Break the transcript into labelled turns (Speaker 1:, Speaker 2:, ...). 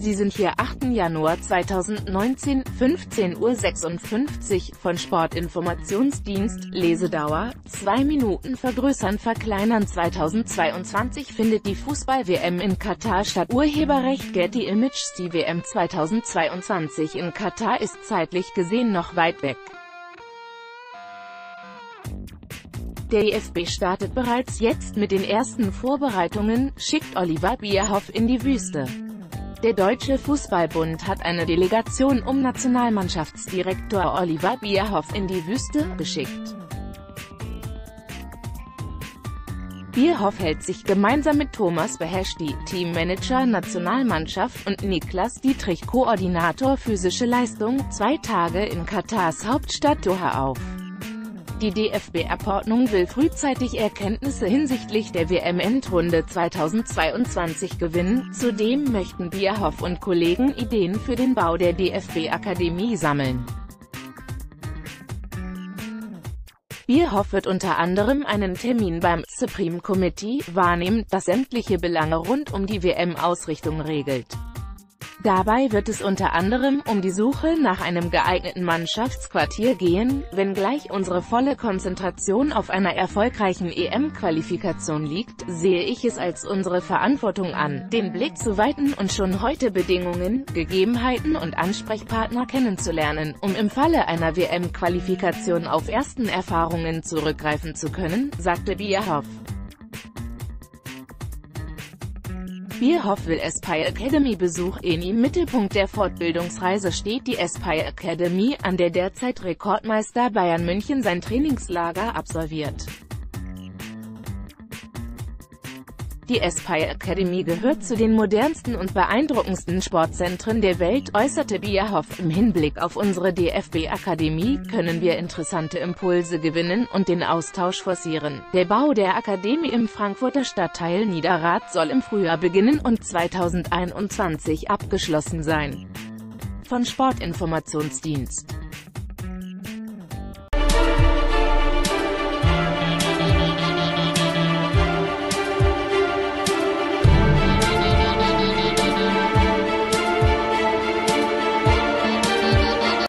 Speaker 1: Sie sind hier 8. Januar 2019, 15.56 Uhr, von Sportinformationsdienst, Lesedauer, 2 Minuten vergrößern verkleinern 2022 findet die Fußball-WM in Katar statt. Urheberrecht Getty Images Die WM 2022 in Katar ist zeitlich gesehen noch weit weg. Der IFB startet bereits jetzt mit den ersten Vorbereitungen, schickt Oliver Bierhoff in die Wüste. Der Deutsche Fußballbund hat eine Delegation um Nationalmannschaftsdirektor Oliver Bierhoff in die Wüste geschickt. Bierhoff hält sich gemeinsam mit Thomas Beheshti, Teammanager Nationalmannschaft und Niklas Dietrich Koordinator physische Leistung, zwei Tage in Katars Hauptstadt Doha auf. Die DFB-Abordnung will frühzeitig Erkenntnisse hinsichtlich der WM-Endrunde 2022 gewinnen, zudem möchten Bierhoff und Kollegen Ideen für den Bau der DFB-Akademie sammeln. Bierhoff wird unter anderem einen Termin beim Supreme Committee wahrnehmen, das sämtliche Belange rund um die WM-Ausrichtung regelt. Dabei wird es unter anderem um die Suche nach einem geeigneten Mannschaftsquartier gehen, wenngleich unsere volle Konzentration auf einer erfolgreichen EM-Qualifikation liegt, sehe ich es als unsere Verantwortung an, den Blick zu weiten und schon heute Bedingungen, Gegebenheiten und Ansprechpartner kennenzulernen, um im Falle einer WM-Qualifikation auf ersten Erfahrungen zurückgreifen zu können, sagte Bierhoff. Bierhoff will Aspire Academy Besuch in im Mittelpunkt der Fortbildungsreise steht die Aspire Academy, an der derzeit Rekordmeister Bayern München sein Trainingslager absolviert. Die Aspire Academy gehört zu den modernsten und beeindruckendsten Sportzentren der Welt, äußerte Bierhoff. Im Hinblick auf unsere DFB-Akademie können wir interessante Impulse gewinnen und den Austausch forcieren. Der Bau der Akademie im Frankfurter Stadtteil Niederrad soll im Frühjahr beginnen und 2021 abgeschlossen sein. Von Sportinformationsdienst